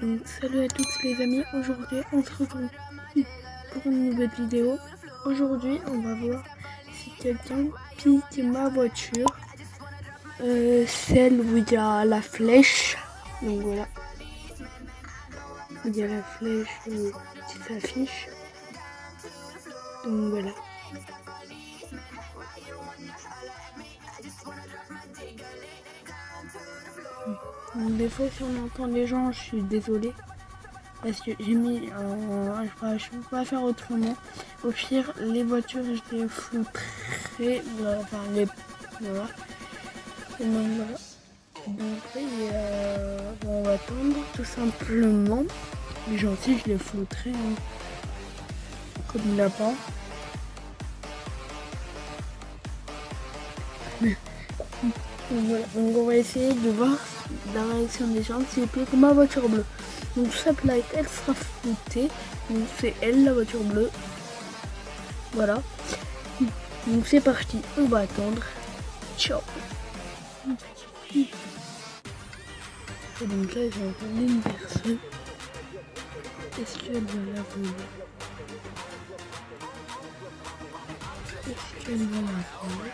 Salut à toutes les amis, aujourd'hui on se retrouve pour une nouvelle vidéo. Aujourd'hui on va voir si quelqu'un pique ma voiture. Euh, celle où il y a la flèche. Donc voilà. Il y a la flèche qui s'affiche. Donc voilà. Des fois, si on entend les gens, je suis désolée. Parce que j'ai mis. Euh, je ne peux pas faire autrement. Au pire, les voitures, je les foutrais. Enfin, les. Voilà. Donc, voilà. Donc, euh, on va attendre tout simplement. Les gentils, je les foutrais. Hein. Comme. Donc, voilà. Donc, on va essayer de voir la réaction des gens, c'est plus que ma voiture bleue. Donc sa plaque, elle sera floutée. Donc c'est elle la voiture bleue. Voilà. Donc c'est parti, on va attendre. Ciao. Et donc là j'ai entendu une personne. Est-ce qu'elle va la voler Est-ce qu'elle va la voler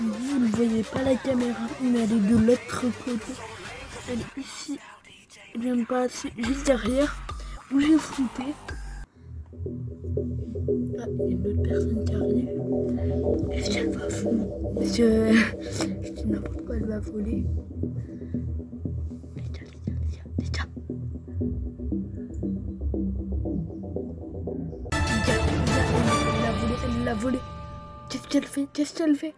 Vous ne voyez pas la caméra, mais elle est de l'autre côté elle est ici. De passer juste derrière où j'ai flouté. Ah, il y a une autre personne qui arrive. Est-ce qu'elle va voler que je dis n'importe quoi, elle va voler. Les gars, les gars, Elle l'a volé, elle l'a volé. Qu'est-ce qu'elle fait Qu'est-ce qu'elle fait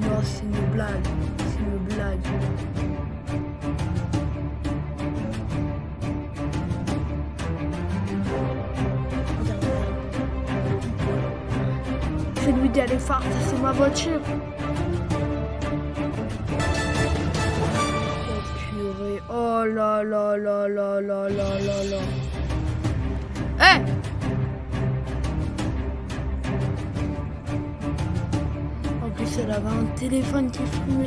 Non, c'est une blague blague. C'est lui d'aller faire, c'est ma voiture. Oh oh là là là là là là là là. Hé plus, elle avait un téléphone qui filmait.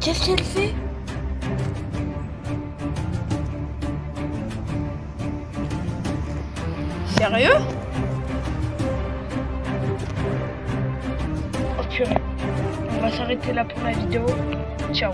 Qu'est-ce qu'elle fait? Sérieux? On va s'arrêter là pour la vidéo. Ciao